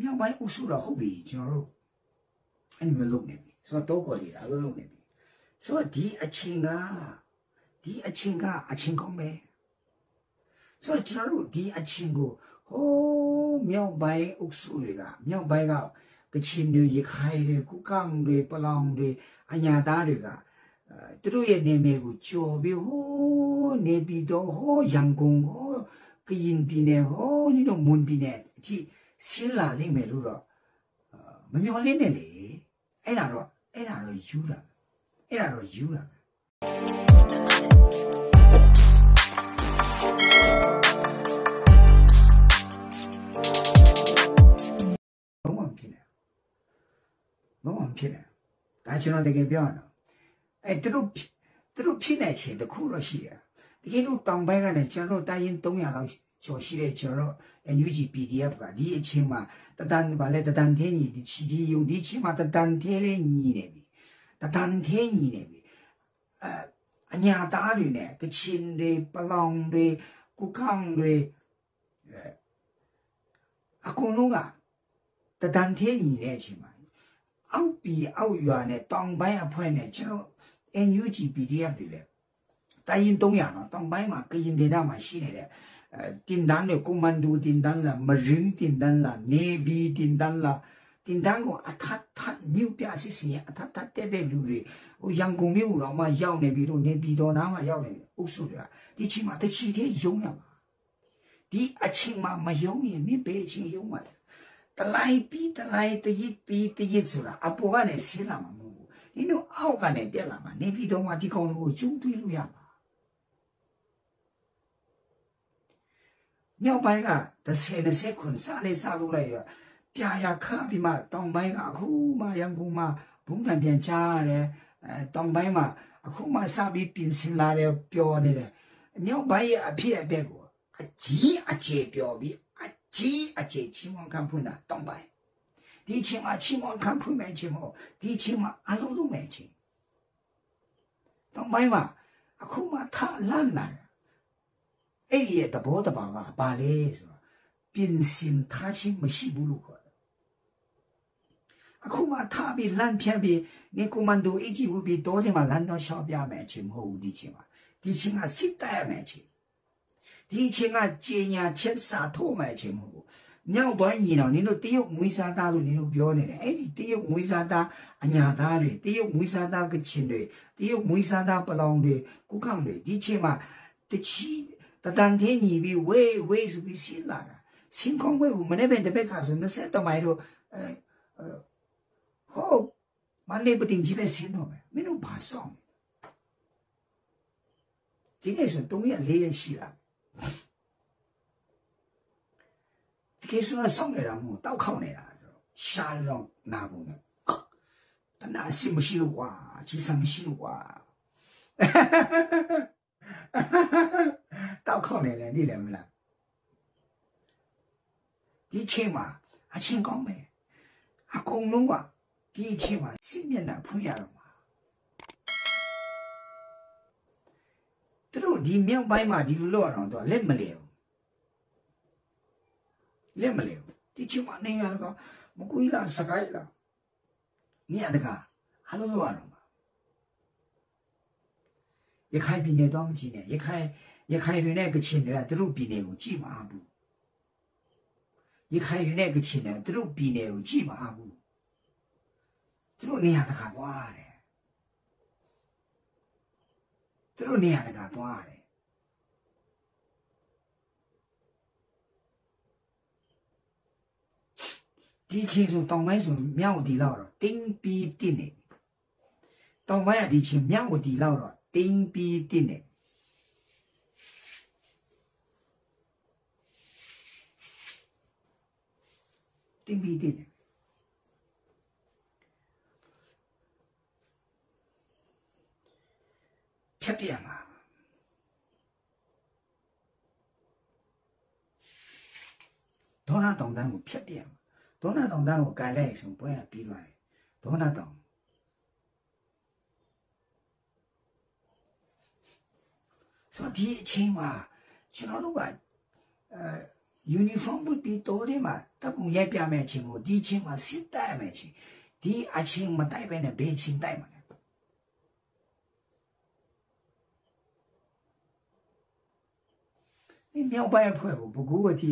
မြောက်ပိုင်းအုပ်စုတော့ဟုတ်ပြီကျွန်တော်တို့အဲ့လိုလုပ်နေပြီဆိုတော့တော့ကော်လီဒါလိုလုပ်နေပြီဆိုတော့ဒီအချင်းကဒီအချင်းကအချင်းကောင်းပဲဆိုတော့ကျွန်တော်တို့ဒီအချင်းကိုဟိုးမြောက်ပိုင်းအုပ်စုတွေကမြောက်ပိုင်းကကချင်တွေရခိုင်တွေကုကံတွေပလောင်တွေအညာသားတွေကအဲသူတို့ရဲ့နေမေကိုကြော်ပြီးဟိုးနေပြီးတော့ဟိုးရန်ကုန်ဟိုးကရင်ပြည်နယ်ဟိုးဒီတော့မွန်ပြည်နယ်အထိ ဆင်းလာလိမ့်မယ်လို့တော့အာမမျှော်လင့်နဲ့လေအဲ့ဒါတော့အဲ့ဒါတော့ယူတာအဲ့ဒါတော့ယူတာလုံးဝမဖြစ်နဲ့လုံးဝမဖြစ်နဲ့ဒါကျွန်တော်တကယ်ပြောရတော့အဲ့သူတို့သူတို့ဖြစ်နေခြင်းတခုတော့ရှိတယ်တကယ်လို့တောင်ပိုင်းကနေကျွန်တော်တို့တိုင်းရင်300လောက် ကျော်ရှိတဲ့ကျွန်တော်တို့ NUG PDF ကဒီအချင်းမှာတတန်ဗာလဲတတန်သေးညီဒီချီဒီယုံဒီချင်းမှာတတန်သေးလေးညီနေပြီတတန်သေးညီနေပြီအဲအညာသားတွေနဲ့ကချင်တွေပလောင်တွေကုခေါင်တွေအဲအကုန်လုံးကတတန်သေးညီတဲ့အချိန်မှာအောက်ပြည်အောက်ရွာနဲ့တောင်ပိုင်းအဖွဲ့နဲ့ကျွန်တော် NUG PDF တွေလည်းတိုင်းရင်300နော်တောင်ပိုင်းမှာကရင်ဒေသမှာရှိနေတဲ့အဲ တင်တန်းတွေကွန်မန်ဒိုတင်တန်းလားမရင်းတင်တန်းလားနေဗီတင်တန်းလားတင်တန်းကိုအထက်ထက်မြုပ်ပြစစ်စီအထက်ထက်တဲ့တဲ့လူတွေဟိုရန်ကုန်မြို့တော်မှာရောက်နေပြီးတော့နေပြည်တော်နားမှာရောက်နေတယ်အုပ်စုတွေကဒီချိန်မှာတချီတဲ့ယုံရမှာဒီအချိန်မှာမယုံရင်မင်းဘယ်အချိန်ယုံမှာလဲတလိုက်ပြီးတလိုက်တရစ်ပြီးတရစ်ဆိုတာအပေါ်ကနေဆင်းလာမှာမဟုတ်ဘူးဒီတို့အောက်ကနေတက်လာမှာနေပြည်တော်မှာဒီကောင်ကိုကျုံသွေးလို့ရမှာ မြောက်ပိုင်းက30 20ခုစားလေစားလို့လိုက်ရပြာရခါပြီးမှတောင်ပိုင်းကအခုမှရန်ကုန်မှာဘုံတန်ပြန်ချရတယ်အဲတောင်ပိုင်းမှာအခုမှစပြီးပြင်ဆင်လာတယ်ပြောနေတယ်မြောက်ပိုင်းရဲ့အဖြစ်အပျက်ကိုအကြီးအကျယ်ပြောပြီးအကြီးအကျယ်ချင်းဝန်ခံဖွင့်တာတောင်ပိုင်းဒီချင်းမှာချင်းဝန်ခံဖွင့်မယ်ချင်းမို့ဒီချင်းမှာအလုံးလုံးမယ်ချင်းတောင်ပိုင်းမှာအခုမှထလန့်လာတယ် အဲ့ဒီရဲ့သဘောတဘာကဘာလဲဆိုတော့ပြင်ဆင်ထားခြင်းမရှိဘူးလို့ခေါ်တယ်အခုမှထားပြီးလန့်ဖြတ်ပြီးနေကွန်မန်ဒိုအကြီးဝပြီးတော့ဒီမှာလမ်းတော့ရှောက်ပြမယ်ချင်းမဟုတ်ဘူးဒီချင်းမှာဒီချင်းကစစ်တိုက်ရမယ်ချင်းဒီချင်းကကြေညာချက်စာထုတ်မယ်ချင်းမဟုတ်ဘူးမြောက်ပိုင်းညီတော်နင်တို့တရုတ်မွေးစားသားလို့နင်တို့ပြောနေတယ်အဲ့ဒီတရုတ်မွေးစားသားအညာသားတွေတရုတ်မွေးစားသားကချင်တွေတရုတ်မွေးစားသားပလောင်တွေကုခေါင်တွေဒီချင်းမှာတချီ တတန်သေးညီပြီးဝေးဝေးဆိုပြီးရှင်းလာတာရှင်းကောင်းဝဲဘူးမနေ့ကတပည့်ခါဆို20တမိုင်တော့အဲဟောမနေ့ပတင်ကြီးပဲရှင်းတော့မယ်မင်းတို့ဘာဆောင်ဒီနေ့ဆို3ရက်4ရက်ရှိလာတကယ်ဆိုတော့ဆောင်နေတာမဟုတ်တောက်ခေါက်နေတာဆိုတော့ရှားတော့နာကုန်တယ်တနာစီမရှိလို့ကွာကြီးစံမရှိလို့ကွာ တောက်ခေါက်နေတယ်သိတယ်မလားဒီချိန်မှာအချင်းကောင်းမယ်အကုန်လုံးကဒီအချိန်မှာစိတ်မျက်နှာဖွင့်ရတော့မှာသူတို့ဒီမြောက်ပိုင်းမှာဒီလိုလုပ်ရအောင်တော့လက်မလဲဘူးလက်မလဲဘူးဒီချိန်မှာနေရတော့မကူလားစကိုင်းလားညတကအလုံးလုပ်ရတော့မှာ ရခိုင်ပြည်နယ်တော့မကြည့်နဲ့ရခိုင်ရခိုင်တွေနဲ့ကချင်တွေကသူတို့ပြည်နယ်ကိုကြည့်မအားဘူးရခိုင်တွေနဲ့ကချင်တွေသူတို့ပြည်နယ်ကိုကြည့်မအားဘူးသူတို့နေရာတကာသွားတယ်သူတို့နေရာတကာသွားတယ်ဒီချင်းဆိုတောင်ပိုင်းဆိုမြောက်ဒီလောက်တော့တင်းပြီးတင်းနေတောင်ပိုင်းကဒီချင်းမြောက်ဒီလောက်တော့ တင်းပြီးတင်းနေတင်းပြီးတင်းနေဖြတ်ပြရမှာဒေါနာတောင်တန်းကိုဖြတ်ပြရမှာဒေါနာတောင်တန်းကိုကန်လိုက်ဆိုပွဲကပြီးသွားတယ်ဒေါနာတောင် ဆိုတော့ဒီအချိန်မှာကျွန်တော်တို့ကအဲ uniform ဝတ်ပြီးတော်တယ်မှာတပ်ပုံရိုက်ပြမဲ့အချင်းကိုဒီချင်းမှာစစ်တိုက်မဲ့အချင်းဒီအချင်းမတိုက်ပဲနဲ့ဘယ်ချင်းတိုက်မှာလဲဒီမြောက်ပိုင်းအဖွဲ့ကိုဘကူအထိ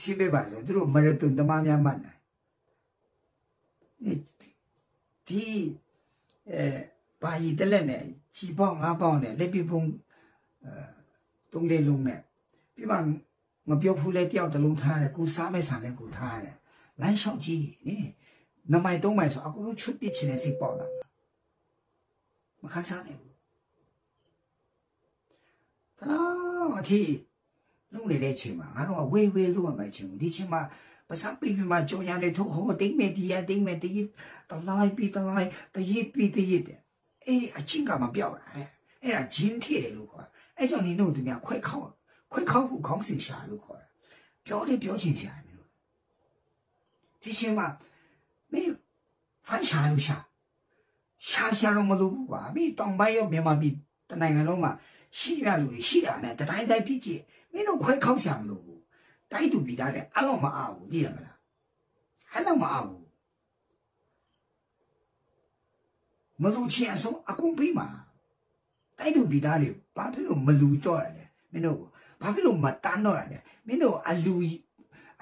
ရှင်းပေးပါဆိုသူတို့မာရသွန်တမများမှတ်နိုင်ဒီအဲဘာကြီးတက်လက်နဲ့ချီပေါင်း၅ပေါင်းနဲ့လက်ပြဖုံး အဲတုံးလေးလုံးနဲ့ပြီးမှငပြောဖူးလဲတယောက်တလုံးထားတယ်ကိုစားမဲ့ဆန်လဲကိုထားတယ်လမ်းလျှောက်ကြည့်နိနမိုင်သုံးမိုင်ဆိုအကုန်လုံးချွတ်ပစ်ချင်တဲ့စိတ်ပေါက်လာမခန်းစားနိုင်ဘူးခဏအထိလုပ်နေတဲ့ချိန်မှာငါတို့ကဝေးဝေးလုပ်ရမယ့်ချိန်ဒီချိန်မှာပစပ်ပြီးပြီးမှကြောင်ရတဲ့ထုတ်ဟောတိတ်မဲ့ဒီရတိတ်မဲ့တကြီးတလိုက်ပြီးတလိုက်တကြီးပြီးတကြီးတဲ့အဲ့ဒီအချင်းကမပြောက်တာအဲ့ဒါဂျင်းထည့်တယ်လို့ခေါ် အဲ့ကြောင့်ဒီတို့သူများခွဲခေါက်ခွဲခေါက်ဖို့ခေါင်းစဉ်ရှာလို့ခေါ်တယ်ပြောတယ်ပြောချင်ရှာတယ်လို့ဒီချိန်မှာမင်းဖန်ရှာလို့ရှာရှာရှာတော့မလို့ဘူးကွာမင်းတောင်ပိုင်းရောမြန်မာပြည်တနိုင်ငံလုံးမှာရှိရလူတွေရှိတာနဲ့တတိုင်းတိုင်းဖြစ်ကြည့်မင်းတို့ခွဲခေါက်ရှာမလို့ဘူးတိုက်တူပြီးသားတယ်အဲ့တော့မအားဘူးသိရမလားအဲ့တော့မအားဘူးမလူချင်အဆုံးအကုန်ပြီးမှာ တိုက်တူပြီးသားတွေဘာဖြစ်လို့မလူတော့ရလဲမင်းတို့ဘာဖြစ်လို့မတန်းတော့ရလဲမင်းတို့အလူ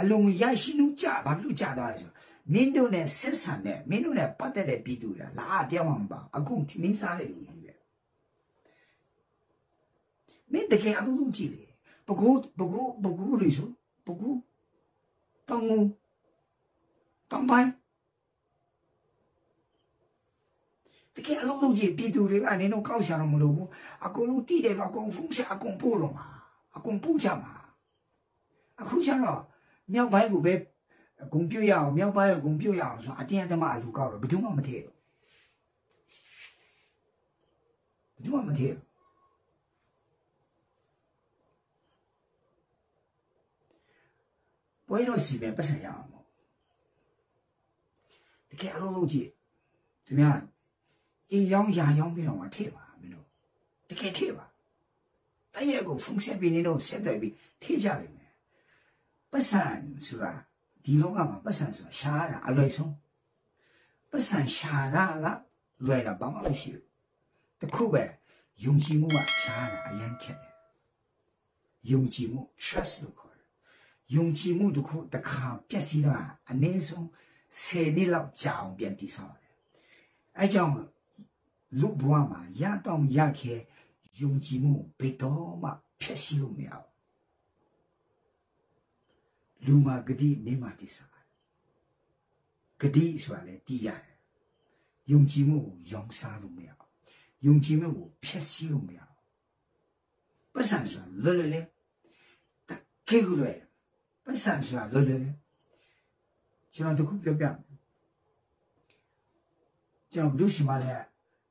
အလုံရရှိလူကြဘာဖြစ်လို့ကြသွားလဲဆိုမင်းတို့နဲ့ဆက်ဆံတဲ့မင်းတို့နဲ့ပတ်သက်တဲ့ပြည်သူတွေလာတရားမှမပါအကုန်ထင်းစားတဲ့လူတွေပဲမင်းတကယ်အလုပ်လုပ်ကြည့်လေပကူပကူပကူလို့ဆိုပကူတောင်းငုံတောင်းပိုင်း တကယ်အလုံးလုံးကြီးပြည်သူတွေကနေတော့ကောက်ရှာတော့မလို့ဘူးအကုန်လုံးတိတယ်တော့အကုန်ဖုန်းရှာအကုန်ပို့တော့မှာအကုန်ပို့ကြမှာအခုကျတော့မြောက်ပိုင်းကိုပဲဂုံပြုတ်ရအောင်မြောက်ပိုင်းကိုဂုံပြုတ်ရအောင်ဆိုအတင်းအဓမ္မအလူကောက်တော့ဘယ်သူမှမထည့်ဘူးဘယ်သူမှမထည့်ပွဲတော့စီပဲပတ်စံရအောင်ပေါ့တကယ်အလုံးလုံးကြီးသူများ အေးရောင်းရာရောင်းပြီးတော့မှထည့်ပါမင်းတို့တကယ်ထည့်ပါတရက်ကိုဖုန်းဆက်ပြီးနေတော့ဆက်တယ်ပြီးထည့်ကြလိမ့်မယ်ပတ်စံဆိုတာဒီလောကမှာပတ်စံဆိုတာရှားတာအလွယ်ဆုံးပတ်စံရှားတာလားလွယ်တာဘာမှမရှိဘူးတခုပဲယုံကြည်မှုကရှားတာအရင်ခက်တယ်ယုံကြည်မှု trust လို့ခေါ်တယ်ယုံကြည်မှုတခုတစ်ခါပျက်စီးတာအနည်းဆုံး10နှစ်လောက်ကြာအောင်ပြန်တည်ဆောက်ရတယ်အဲကြောင့် လူဘဝမှာရတော့ရခဲ့ယုံကြည်မှုဘယ်တော့မှဖျက်ဆီးလို့မရဘူးလူမှာဂတိမိမတိစားဂတိဆိုတာလေတည်ရတယ်ယုံကြည်မှုကိုယောင်စားလို့မရဘူးယုံကြည်မှုကိုဖျက်ဆီးလို့မရဘူးပတ်စံဆိုတာလွယ်လွယ်လေးတကေကူလွယ်ပတ်စံဆိုတာလွယ်လွယ်လေးကျွန်တော်တခုပြောပြကျွန်တော်ဘုရှိမှလ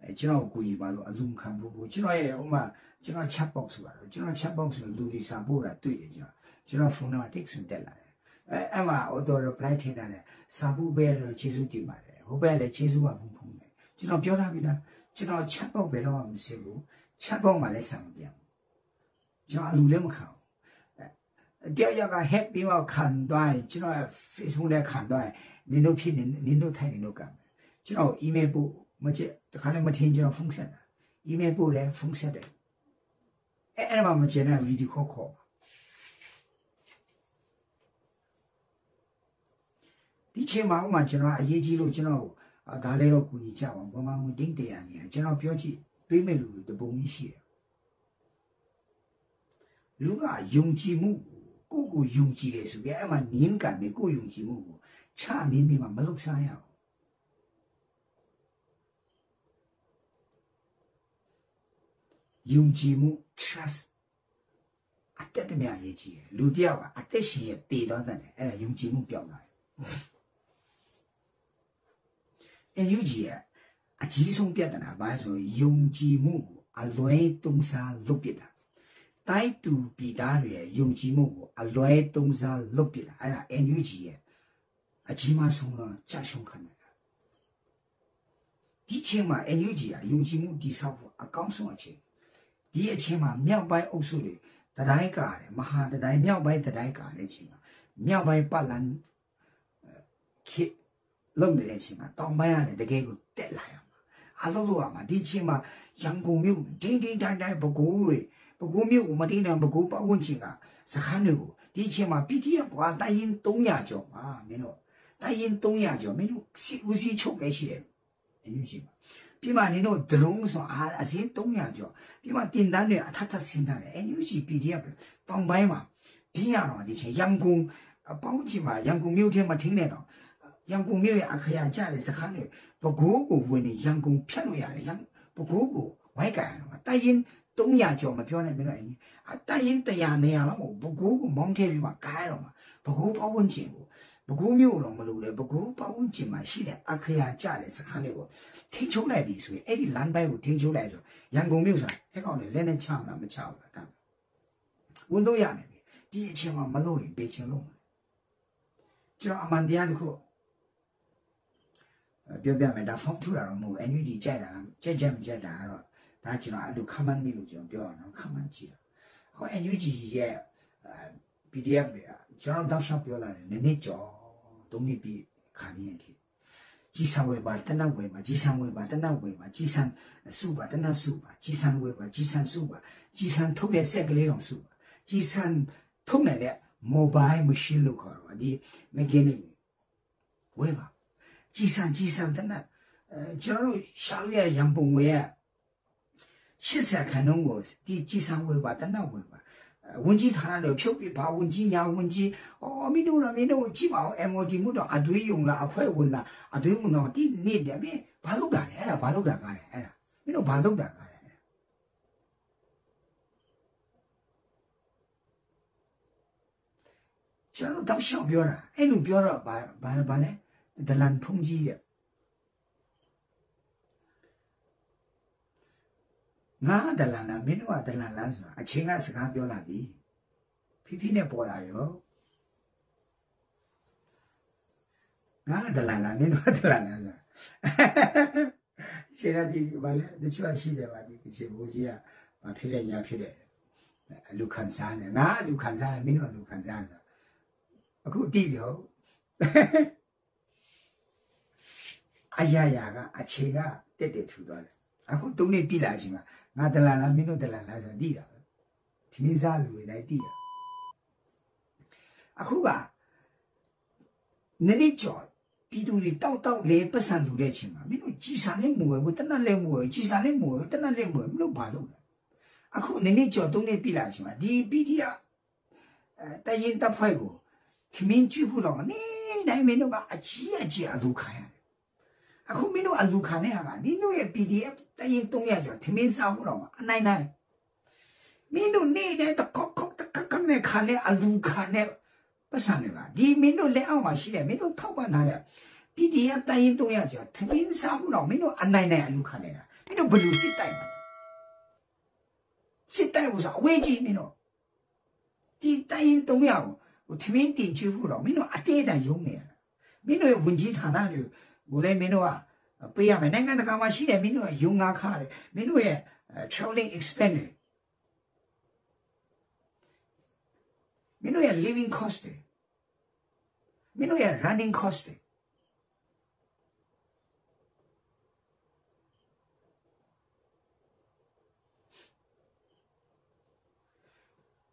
ည်းကျွန်တော်ကိုကြီးပါလို့အလူခံဖို့ကျွန်တော်ရဲ့ဥမာကျွန်တော် chat box ဆိုတာကျွန်တော် chat box ဆိုလူတွေစာပို့တာတွေ့တယ်ကျွန်တော်ကျွန်တော်ဖုန်းထဲမှာ text တက်လာတယ်အဲအဲ့မှာ auto reply ထည့်တာနဲ့စာပို့ပဲတော့ခြေဆုပ်တင်ပါတယ်ဟိုဘက်လည်းခြေဆုပ်ကဖုန်းဖုန်းတယ်ကျွန်တော်ပြောထားပြီလားကျွန်တော် chat box ဘယ်တော့မှမစစ်ဘူး chat box မှာလည်းစာမပြန်ဘူးကျွန်တော်အလူလည်းမခံဘူးတရားရက hack ပြီးမှခံသွားရင်ကျွန်တော် Facebook နဲ့ခံသွားရင်နင်တို့ဖြစ်နေနင်တို့ထိုင်နေတို့ကမယ်ကျွန်တော် email ပို့ မကြည့်တခါလည်းမထင်ကျွန်တော်ဖုန်းဆက်တာ email ပို့တယ်ဖုန်းဆက်တယ်အဲအဲ့မှာမကျင်တဲ့ဗီဒီယိုခေါ်ပါဒီချိန်မှာဥမာကျွန်တော်အရေးကြီးလို့ကျွန်တော်ဒါလည်းတော့ကူညီကြပါဘာမှမတင်းတရနေကျွန်တော်ပြောကြည့်ပေးမဲ့လူတွေတပုံကြီးရှိတယ်လူကယုံကြည်မှုကိုကိုယုံကြည်တယ်ဆိုပြီးအဲ့မှာနင်းကန်ပြီးကိုယုံကြည်မှုကိုချနင်းပြီးမှမလုပ်စားရအောင် ယုံကြည်မှု trust အတက်တည်းများရေးကြည့်လူတယောက်ကအသက်ရှင်ရဲ့တည်သွားတဲ့အဲ့ဒါယုံကြည်မှုပြောင်းလာတယ်အယူကြီးရဲ့အကြီးဆုံးပြဿနာဘာဆိုယုံကြည်မှုကိုအလွဲသုံးစားလုပ်ပစ်တာတိုက်တူပြည်သားတွေရဲ့ယုံကြည်မှုကိုအလွဲသုံးစားလုပ်ပစ်တာအဲ့ဒါ NUG ရဲ့အကြီးမားဆုံးတော့ကြာရှုံးခံနေတာဒီချိန်မှာ NUG ကယုံကြည်မှုတည်ဆောက်ဖို့အကောင်းဆုံးအချိန် ဒီအချိန်မှာမြောက်ပိုင်းအုပ်စုတွေတတိုင်းကာတယ်မဟာတတိုင်းမြောက်ပိုင်းတတိုင်းကာတဲ့အချိန်မှာမြောက်ပိုင်းပတ်လန်ခေလုံနေတဲ့အချိန်မှာတောင်ပိုင်းကနေတကယ်ကိုတက်လာရမှာအလုံးလို့ရမှာဒီအချိန်မှာရန်ကုန်မြို့ဒင်းဒင်းတိုင်းတိုင်းပဲခူးတွေပဲခူးမြို့ကိုမတင်းတယ်ပဲခူးပတ်ဝန်းကျင်ကစခန်းတွေကိုဒီအချိန်မှာ PDF ကတိုင်းရင်300ကျော်ပါမင်းတို့တိုင်းရင်300ကျော်မင်းတို့စီဦးစီးချုပ်လည်းရှိတယ်အယူရှိပါ ပြီးမှနင်တို့ drone ဆိုအားအစင်း300ကျော်ပြီးမှတင်တန်းတွေအထက်ထပ်ဆင်းထားတယ် NUG PDF တောင်ပိုင်းမှာပြင်းရတော့ဒီချိန်ရန်ကုန်အပေါင်းချီမှာရန်ကုန်မြို့ထဲမှာထင်းနေတော့ရန်ကုန်မြို့ရဲ့အခရာကျတဲ့စခန်းတွေပကိုးကိုဝင်နေရန်ကုန်ဖြတ်လို့ရတယ်ရန်ပကိုးကိုဝိုက်ကန်တော့တိုင်ရင်300ကျော်မပြောနဲ့မင်းတို့အတိုင်ရင်100နေရလောက်ပကိုးကိုမောင်းထဲပြီးမှကားတော့မှာပကိုးပေါဝန်းကျင်ကို ပကိုးမြို့တော့မလို့လေပကိုးပေါဝန်းကျင်မှာရှိတဲ့အခရာကျတဲ့စခန်းတွေကိုထိချုံလိုက်ပြီဆိုရင်အဲ့ဒီလမ်းပိုင်းကိုထိချုံလိုက်ဆိုရန်ကုန်မြို့ဆိုတာဟဲ့ကောင်လေလက်နဲ့ချမှာမချဘူးလားတမ်းဝန်တော့ရမယ်ဒီအချိန်မှာမလို့ရင်ပေးချင်လို့ကျွန်တော်အမှန်တရားတခုပြောပြမယ်ဒါဖုန်းထူတာတော့မဟုတ် NUG ကြိုက်တာကြိုက်ကြမကြိုက်တာကတော့ဒါကျွန်တော်အဲ့လိုခမန်းမိလို့ကျွန်တော်ပြောရအောင်ခမန်းကြည့်တော့ဟော NUG ရဲ့ PDF တွေ ကကျွန်တော်တောက်လျှောက်ပြောလာတယ်နည်းနည်းကြော်သုံးနှစ်ပြီးခါနေအထိကြီးဆံဝဲပါတနတ်ဝဲပါကြီးဆံဝဲပါတနတ်ဝဲပါကြီးဆံစုပါတနတ်စုပါကြီးဆံဝဲပါကြီးဆံစုပါကြီးဆံထုတ်တဲ့ဆက်ကလေးတော့စုပါကြီးဆံထုတ်နိုင်တဲ့ mobile machine လို့ခေါ်တော့ဒီ mechanic ဝဲပါကြီးဆန်ကြီးဆန်တဲ့နဲ့အဲကျွန်တော်တို့ရှာလို့ရရံပုံဝဲရ80ခန်းလုံးကိုဒီကြီးဆန်ဝဲပါတနတ်ဝဲပါ ဝန်ကြီးဌာနတွေဖြုတ်ပြပါဝန်ကြီးညာဝန်ကြီးအော်မင်းတို့တော့မင်းတို့ကြည့်ပါဦး MOD မှုတော့အသွေးယုံလားအဖွဲ့ဝင်လားအသွေးဝင်တော့ဒီနေ့တည်းမင်းဘာလုပ်တာလဲအဲ့ဒါဘာလုပ်တာကားလဲအဲ့ဒါမင်းတို့ဘာလုပ်တာကားကျွန်တော်တောက်လျှောက်ပြောတာအဲ့လိုပြောတော့ဘာဘာဘာလဲဒလန်ဖုန်ကြီးရဲ့ ငါဒလန်လားမင်းတို့ကဒလန်လားဆိုတာအချင်းကစကားပြောလာပြီဖိဖိနဲ့ပေါ်လာရောငါဒလန်လားမင်းတို့ကဒလန်လားဆိုတာခြေရဒီဘာလဲတချို့ရှိတယ်ပါဒီခြေဘိုးကြီးကဘာဖြစ်လဲညာဖြစ်တယ်လူခံစားနေငါလူခံစားမင်းတို့လူခံစားဆိုတာအခုတိပြောအရာရာကအခြေကတက်တက်ထူသွားတယ်အခုသုံးနှစ်ပြီလာချိန်မှာ ငါတလန်လားမင်းတို့တလန်လားဆိုတာတိတာပဲဒီမိစားလူတွေလည်းတိတာအခုကနည်းနည်းကြော်ပြည်သူတွေတောက်တောက်လေပတ်စံလူတဲ့ချိန်မှာမင်းတို့ကြီးစားနဲ့မွေဘူးတနတ်လည်းမွေကြီးစားလည်းမွေတနတ်လည်းမွေမလို့ဘာလို့လဲအခုနည်းနည်းကြော်သုံးနှစ်ပြီလာချိန်မှာဒီ PDF အဲတရင်တပ်ဖွဲ့ကိုခမင်းကြည့်ဖို့တော့နေတိုင်းမင်းတို့ကအကြီးအကြီးအလူခံရတယ် အခုမင်းတို့အလူခံတဲ့ဟာကနင်းတို့ရဲ့ PDF တရင်300ကျော်ခမင်းစားဖို့တော့အနိုင်နိုင်မင်းတို့နေတဲ့တကောက်ကောက်တကကနဲ့ခံတဲ့အလူခံတဲ့ပတ်စံတွေကဒီမင်းတို့လက်အောက်မှာရှိတယ်မင်းတို့ထောက်ပံ့ထားတဲ့ PDF တရင်300ကျော်ခမင်းစားဖို့တော့မင်းတို့အနိုင်နိုင်အလူခံနေတာမင်းတို့ဘယ်လိုစစ်တိုက်မှာစစ်တိုက်ဖို့ဆိုအဝေးကြီးမင်းတို့ဒီတရင်300ကိုဟိုထမင်းတင်ချဖို့တော့မင်းတို့အတေးတန်ယုံနေရမင်းတို့ရဲ့ဝင်ကြီးဌာနတွေကို လည်းမင်းတို့ကပေးရမယ်နိုင်ငံတကာမှာရှိတယ်မင်းတို့ကယုံငါခါတယ်မင်းတို့ရဲ့ traveling expense တွေမင်းတို့ရဲ့ living cost တွေမင်းတို့ရဲ့ running cost တွေ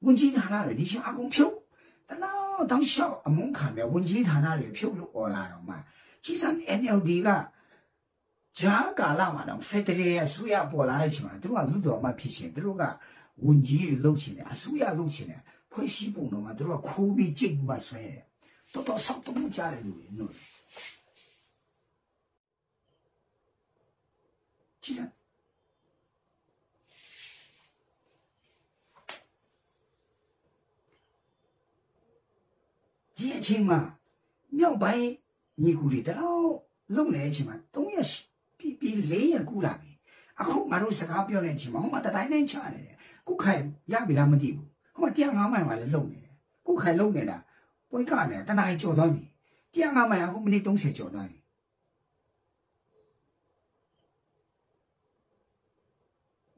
ဝန်ကြီးဌာနတွေဒီချင်းအကုန်ဖြုတ်တလောက်တောင်းလျှောက်အမုန်းခံမြဝန်ကြီးဌာနတွေဖြုတ်လို့អော်လာတော့မှ ကြီးစံ NLD ကဂျာကာလာမှာတော့ဖက်ဒရယ်အစိုးရပေါ်လာတဲ့အချိန်မှာသူကလူတော်မှဖြစ်ရှင်သူတို့ကဝန်ကြီးတွေလုပ်ချင်တယ်အစိုးရလုပ်ချင်တယ်ဖွဲ့စည်းပုံတော့မှသူတို့ကခိုးပြီးကြိတ်မှဆွဲတယ်တော်တော်ဆောက်တော့ကြားတယ်လူတွေနော်ကြီးစံဒီအချိန်မှာမြောက်ပိုင်း ညီကူတွေတလောက်လုံနေတဲ့အချိန်မှာ3ရက်ပြီးပြီး4ရက်ကူလာပြီအခုငါတို့စကားပြောနေတဲ့အချိန်မှာဟိုမှာတတိုင်းတိုင်းချနေတယ်ကုခိုင်ရပြီလားမသိဘူးဟိုမှာ105မိုင်မှာလည်းလုံနေတယ်ကုခိုင်လုံနေတာပွဲကနေတနိုင်ကြော်သွားပြီ105မိုင်အခုမိနစ်30ကျော်သွားပြီ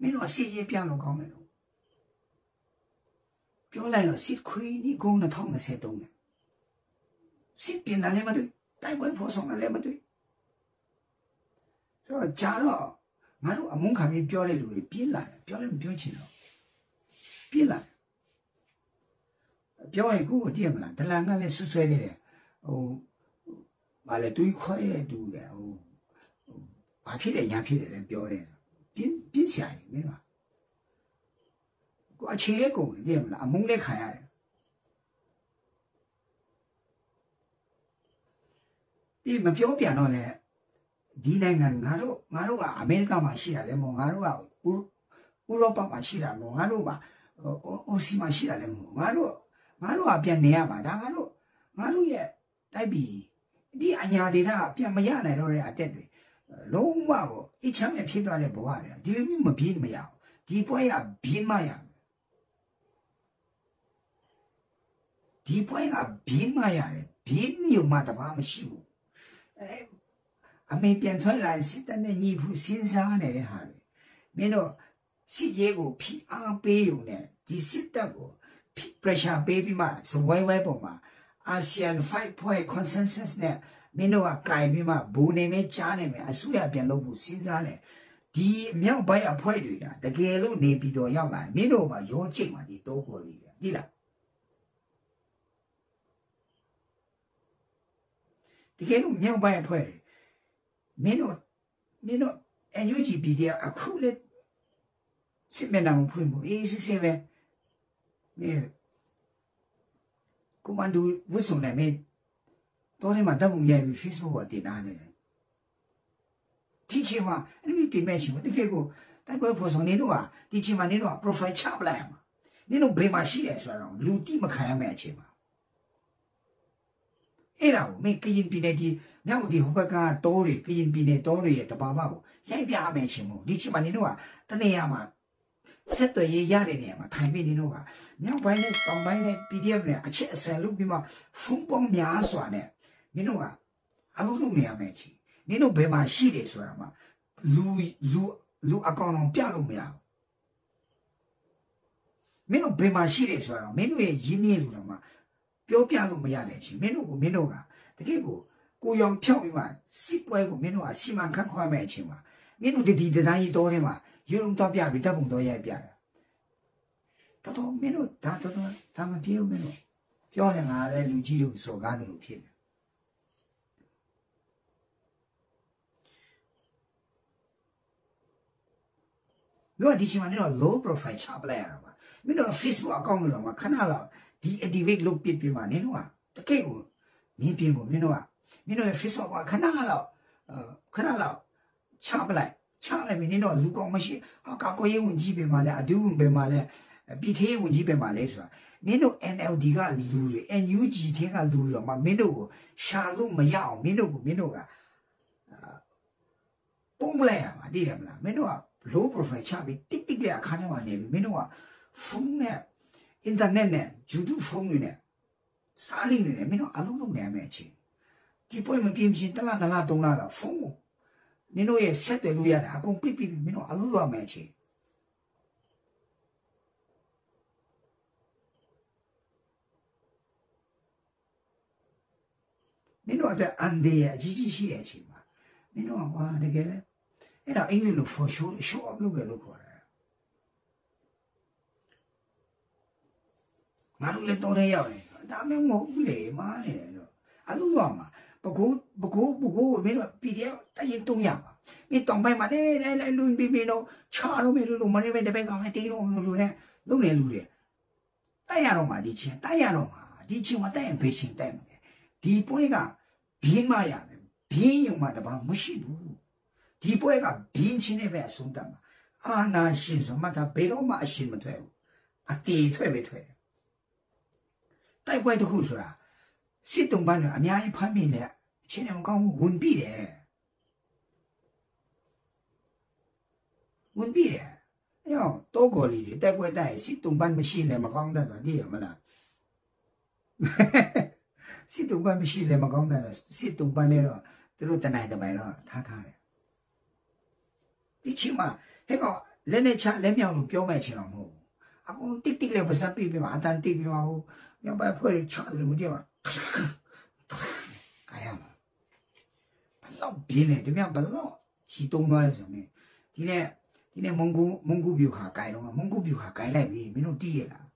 မင်းတို့အစီရင်ပြန်လို့ကောင်းတယ်လို့ပြောလိုက်တော့စစ်ခွေးဒီကုန်း2023နဲ့စစ်ပြင်တယ်လည်းမတွေ့ တိုက်ပွဲဖော်ဆောင်တယ်လည်းမတွေ့ဆိုတော့ကြာတော့ငါတို့အမုန်းခံပြီးပြောတဲ့လူတွေပြင်းလာတယ်ပြောလည်းမပြောချင်တော့ပြင်းလာတယ်ပြောရင်ကိုယ်ကိုတည်မလားဒလန်ကလည်းဆွဆွဲနေတယ်ဟိုဘာလဲတွေးခွဲတဲ့တူတယ်ဟိုဘာဖြစ်လဲညာဖြစ်တယ်လည်းပြောတယ်ပြင်းပြင်းချင်မင်းကကိုအချိန်လေးကုန်တယ်တည်မလားအမုန်းလေးခံရတယ် ပြီးမပြောပြန်တော့လေဒီနိုင်ငံငါတို့ငါတို့ကအမေရိကမှာရှိတာလေမို့ငါတို့ကဥရောပမှာရှိတာမို့ငါတို့ကအိုစီမှာရှိတာလေမို့ငါတို့ငါတို့ကပြန်နေရမှာဒါငါတို့ငါတို့ရဲ့တိုက်ပြီးဒီအညာဒေတာပြန်မရနိုင်တော့တဲ့အတက်တွေလုံးဝကိုအချမ်းနဲ့ဖြစ်သွားတဲ့ဘဝတွေဒီလိုမျိုးမပြေးမရဘူးဒီပွဲကဘင်းမရဒီပွဲကဘင်းမရတယ်ဘင်းညုံမှတပါမရှိဘူး အဲအမေပြန်ထွက်လာစစ်တပ်နဲ့ညီဖို့စဉ်းစားနေတဲ့ဟာတွေမင်းတို့စစ်ရေးကိုဖိအားပေးယူနေဒီစစ်တပ်ကို pressure ပေးပြီးမှစဝိုင်းဝိုင်းပုံမှာ ASEAN 5 point consensus နဲ့မင်းတို့ကကင်ပြီးမှဘူနေနဲ့ကြားနေမယ်အစိုးရပြန်လုပ်ဖို့စဉ်းစားတယ်ဒီမြောက်ပိုင်းအဖွဲ့တွေကတကယ်လို့နေပြီးတော့ရောက်လာမင်းတို့ကရောချိတ်မှဒီတော့ခေါ်လိမ့်တယ်ဒီလား တကယ်လို့မြောက်ပိုင်းအဖွဲ့တွေမင်းတို့မင်းတို့ NUGP တဲ့အခုလေစစ်မျက်နှာမဖွင့်ဘူးအေးစစ်စစ်ပဲမင်းကွန်မန်ဒိုဝတ်စုံနဲ့မင်းတော့ထဲမှာတပ်ပုံရိုက်ပြီး Facebook ပေါ်တင်ထားတယ်ဒီချိန်မှာအဲ့ဒီတင်မဲ့ရှိမတကယ်ကိုတိုက်ပွဲဖော်ဆောင်နေတော့ဒီချိန်မှာနေတော့ profile ချပလိုက်မှာနင်တို့ဘေးမှာရှိတယ်ဆိုတော့လူတိမခံရမယ့်အချိန်မှာ အဲ့ဒါကိုမင်းကရင်ပြည်နယ်ဒီမြောက်ဒီဟိုဘက်ကတောတွေကရင်ပြည်နယ်တောတွေရဲ့တဘာမကိုရိုက်ပြမယ်ချင်းမို့ဒီချိန်မှာနင်တို့ကတနေရာမှာဆက်သွယ်ရေးရတဲ့နေရာမှာထိုင်ပြီးနေတော့ကမြောက်ပိုင်းနဲ့တောင်ပိုင်းနဲ့ PDF နဲ့အချက်အစံလုပ်ပြီးမှဖုန်းပေါင်းများစွာနဲ့မင်းတို့ကအလုပ်လုပ်နေရမယ်ချင်းနင်တို့ဘယ်မှာရှိတယ်ဆိုတာမှာလူလူလူအကောင်အောင်ပြလို့မရဘူးမင်းတို့ဘယ်မှာရှိတယ်ဆိုတော့မင်းတို့ရဲ့ရင်းနှီးလူတော်မှာ ပြောပြလို့မရတဲ့ချင်းမင်းတို့ကိုမင်းတို့ကတကယ်ကိုကိုရောင်ဖြောက်ပြီးမှစစ်ပွဲကိုမင်းတို့ကစီမံခန့်ခွဲမဲ့အချိန်မှာမင်းတို့ဒီဒီတိုင်းကြီးတော်ထဲမှာယူလုံးတော့ပြပြီးတပ်ပုံတော့ရိုက်ပြတာတော်တော်မင်းတို့ဒါတော်တော်ဒါမပြေဘူးမင်းတို့ပြောနေငါလည်းလူကြီးတို့စော်ကားတယ်လို့ဖြစ်တယ်တို့ဒီချိန်မှာနေတော့ low profile ချပလိုက်ရတာပါမင်းတို့ Facebook account လို့တော့ခဏလောက် deactivate လုပ်ပြပြမှာနင်တို့ကတကယ့်ကိုမင်းပြင်းကိုမင်းတို့ကမင်းတို့ရဲ့ Facebook ကခဏလောက်ခဏလောက်ချပလိုက်ချလိုက်ပြီနင်တို့လူကောင်းမရှိဟာကာကိုရေးဝင်ကြီးပြင်မှာလဲအတူဝင်ပြင်မှာလဲပြည်သေးဝင်ကြီးပြင်မှာလဲဆိုတာမင်းတို့ NLD ကလူတွေ NUG ထဲကလူတွေတော့မင်းတို့ကိုရှာလို့မရအောင်မင်းတို့ကိုမင်းတို့ကပုံပလိုက်ရမှာတည်တယ်မလားမင်းတို့က low profile ချပြီးတိတ်တိတ်လေးအခါထဲမှာနေပြီမင်းတို့ကဖုန်းနဲ့ အင်တာနက်နဲ့ YouTube ဖုန်းတွေနဲ့စားလိမ့်နေတယ်မင်းတို့အလုံးလုံးနေရမယ့်အချိန်ဒီပွဲမပြင်းချင်းတလားတလားသုံးလားတော့ဖုန်းကိုနင်တို့ရဲ့ဆက်တယ်လို့ရတယ်အကုန်ပြစ်ပြစ်မင်းတို့အလုံးလုံးရမယ့်အချိန်မင်းတို့အတွက်အန်ဒီရဲ့အကြီးကြီးရှိတဲ့အချိန်မှာမင်းတို့ကဟာတကယ်အဲ့ဒါအင်္ဂလိပ်လို for show show up လုပ်တယ်လို့ခေါ်တယ် ငါတို့လည်းတော်တဲ့ရောက်တယ်ဒါမှမဟုတ်ဘူးလေမားနေတယ်လို့အဲ့လိုတော့မှာပကူပကူပကူမင်းတို့ PDF တရင်တုံးရမှာမင်းတောင်ပိုင်းမှာလေလေလေလူပြီးပြီးတော့ချာတော့မယ်လို့မနေပဲတပည့်ကောင်လည်းတေးတော့လို့လို့နဲ့လုံနေလူတွေတိုက်ရတော့မှာဒီချင်းတိုက်ရတော့မှာဒီချင်းမတိုက်ရင်ဘေးချင်းတိုက်မှာဒီပွဲကဘင်းမရမယ်ဘင်းယုံမှတပါမရှိဘူးဒီပွဲကဘင်းချင်းနဲ့ပဲအဆုံးတတ်မှာအာနာရှင်ဆိုမှဒါဘယ်တော့မှအရှင်မထွက်ဘူးအတေထွက်ပဲထွက်တယ် တိုက်ပွဲတစ်ခုဆိုတာစစ်တုံးပန်းတွေအများကြီးဖမ်းမိနေအချင်းနဲ့မကောင်းဘူးဝင်ပြီးတယ်ဝင်ပြီးတယ်အဲ့တော့တောကော်လီတွေတိုက်ပွဲတိုက်စစ်တုံးပန်းမရှိလဲမကောင်းတတ်တော့သိရမလားစစ်တုံးပန်းမရှိလဲမကောင်းတတ်တော့စစ်တုံးပန်းနဲ့တော့သူတို့တနိုင်တပိုင်တော့ထားထားတယ်ဒီချိန်မှာဟဲ့ကောင်လက်နဲ့ချလက်မြောက်လို့ပြောမဲ့ချင်တော့မဟုတ်ဘူးအကုန်တိတ်တိတ်လေးပါစပ်ပြီးပြီးမှအတန်တိတ်ပြီးမှဟို မြောက်ပိုင်းဖွဲ့ချတယ်မကြည့်ပါကာယမှာဘလောက်ပြင်းနေဒီမြဘလောက်ချီတုံးသွားတယ်ဆိုရင်ဒီနေ့ဒီနေ့မုံကူမုံကူပြူဟာကိုင်တော့မုံကူပြူဟာကိုင်လိုက်ပြီမင်းတို့တီးရလား